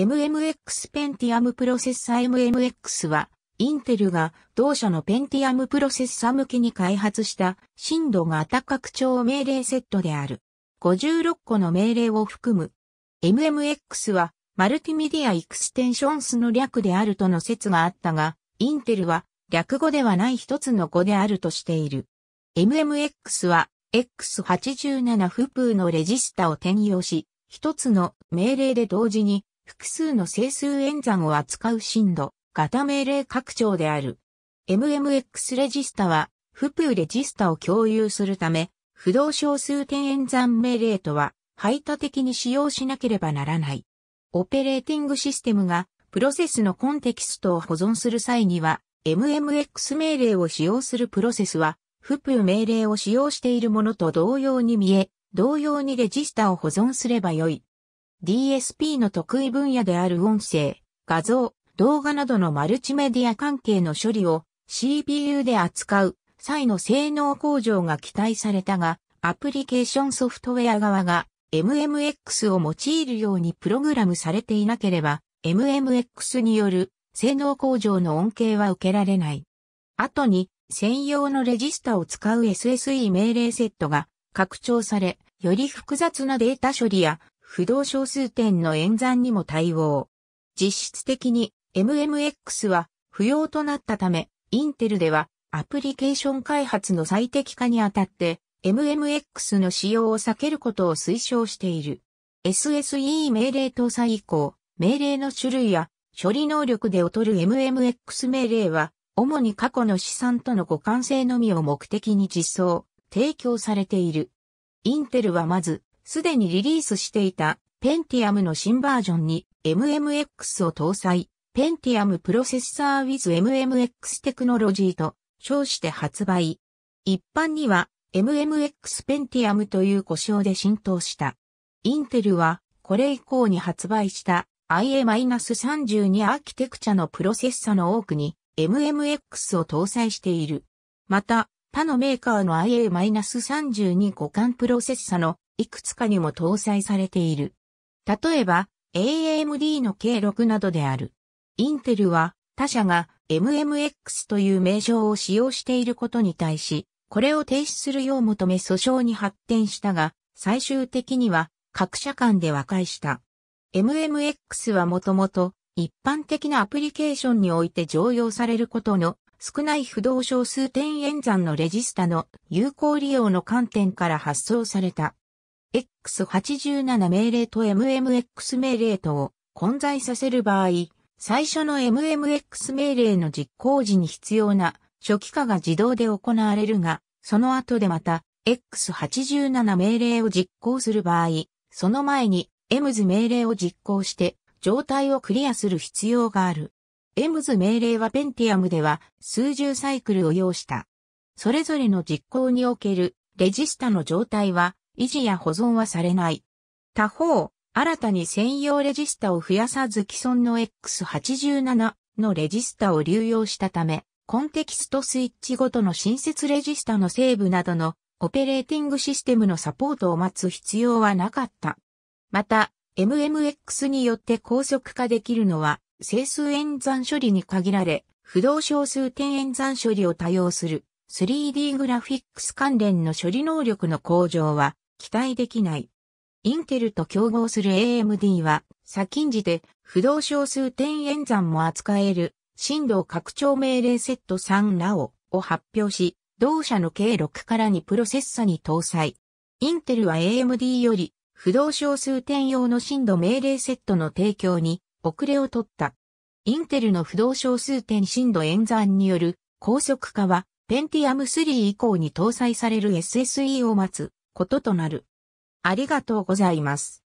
MMX Pentium プロセッサ MMX は、インテルが同社の Pentium プロセッサ向けに開発した深度型拡張命令セットである。56個の命令を含む。MMX はマルティメディアエクステンションスの略であるとの説があったが、インテルは略語ではない一つの語であるとしている。MMX は X87 フプーのレジスタを転用し、一つの命令で同時に複数の整数演算を扱う深度、型命令拡張である。MMX レジスタは、フプーレジスタを共有するため、不動小数点演算命令とは、排他的に使用しなければならない。オペレーティングシステムが、プロセスのコンテキストを保存する際には、MMX 命令を使用するプロセスは、フプー命令を使用しているものと同様に見え、同様にレジスタを保存すればよい。DSP の得意分野である音声、画像、動画などのマルチメディア関係の処理を CPU で扱う際の性能向上が期待されたが、アプリケーションソフトウェア側が MMX を用いるようにプログラムされていなければ、MMX による性能向上の恩恵は受けられない。後に専用のレジスタを使う SSE 命令セットが拡張され、より複雑なデータ処理や不動小数点の演算にも対応。実質的に MMX は不要となったため、インテルではアプリケーション開発の最適化にあたって MMX の使用を避けることを推奨している。SSE 命令搭載以降、命令の種類や処理能力で劣る MMX 命令は、主に過去の資産との互換性のみを目的に実装、提供されている。インテルはまず、すでにリリースしていたペンティアムの新バージョンに MMX を搭載、ペンティアムプロセッサー with MMX テクノロジーと称して発売。一般には MMX ペンティアムという呼称で浸透した。インテルはこれ以降に発売した IA-32 アーキテクチャのプロセッサの多くに MMX を搭載している。また、他のメーカーの IA-32 互換プロセッサのいくつかにも搭載されている。例えば、AMD の K6 などである。インテルは他社が MMX という名称を使用していることに対し、これを停止するよう求め訴訟に発展したが、最終的には各社間で和解した。MMX はもともと一般的なアプリケーションにおいて常用されることの少ない不動小数点演算のレジスタの有効利用の観点から発想された。X87 命令と MMX 命令とを混在させる場合、最初の MMX 命令の実行時に必要な初期化が自動で行われるが、その後でまた X87 命令を実行する場合、その前に EMS 命令を実行して状態をクリアする必要がある。EMS 命令はペンティアムでは数十サイクルを要した。それぞれの実行におけるレジスタの状態は維持や保存はされない。他方、新たに専用レジスタを増やさず既存の X87 のレジスタを流用したため、コンテキストスイッチごとの新設レジスタのセーブなどのオペレーティングシステムのサポートを待つ必要はなかった。また、MMX によって高速化できるのは、整数演算処理に限られ、不動小数点演算処理を多用する 3D グラフィックス関連の処理能力の向上は期待できない。インテルと競合する AMD は、先んじて不動小数点演算も扱える、振動拡張命令セット3ラオを発表し、同社の K6 から2プロセッサに搭載。インテルは AMD より不動小数点用の振動命令セットの提供に遅れを取った。インテルの不動小数点振動演算による高速化はペンティアム3以降に搭載される SSE を待つこととなる。ありがとうございます。